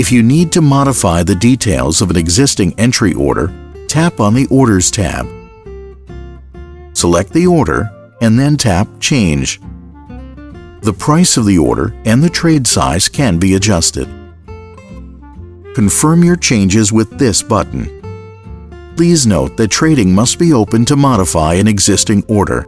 If you need to modify the details of an existing entry order, tap on the Orders tab. Select the order and then tap Change. The price of the order and the trade size can be adjusted. Confirm your changes with this button. Please note that trading must be open to modify an existing order.